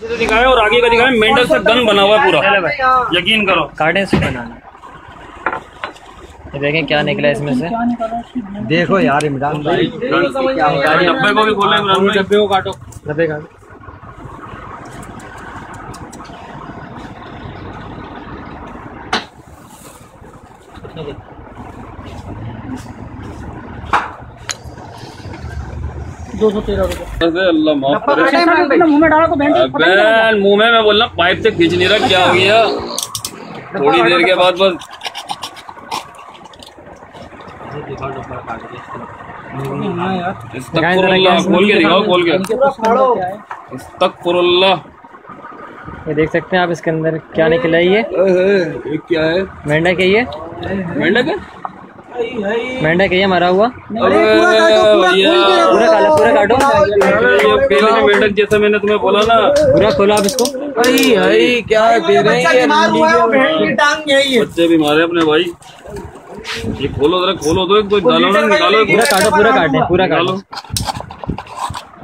तो दिखाया और आगे का दिखाया मेंढक से गन बना हुआ है पूरा। यकीन करो। काटे से बनाना। ये देखें क्या निकला इसमें से। देखो यार इमरान भाई डब्बे को भी खोला इमरान भाई। डब्बे को काटो। डब्बे काटो दो सौ तेरह रुपए। अल्लाह माफ़ करे। मुँह में डाला तो मुँह में मैं बोल रहा पाइप से खींच नहीं रहा क्या हो गया? थोड़ी देर के बाद बस। ये देख सकते हैं आप इसके अंदर क्या निकला है ये? ये क्या है? मेंढक है ये। मेंढक है? मेंढक है ये मरा हुआ। पूरा काला पूरा काटो ये पहले मेंढक जैसा मैंने तुम्हें बोला ना। पूरा खोलो आप इसको। क्या दे रहे हैं बच्चे भी मारे अपने भाई। ये खोलो जरा खोलो तो एक कोई डालो ना निकालो पूरा काटो पूरा काटे पूरा काटो।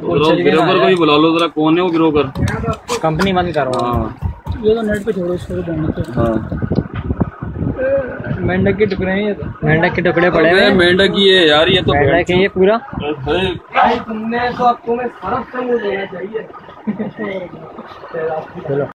गिरो- गिरोकर को भी बुला लो जरा कौन है वो गिरोकर कंपनी बंद करो हाँ। ये तो नेट पे छोड़ो इसको हाँ। मेंढक के टुकड़े हैं ये तो। मेंढक के टुकड़े पड़े हैं। मेंढक ही है यार ये तो मेंढक है ये पूरा। भाई तुमने तो आपको में फ़र्क समझ लेना चाहिए। चलो।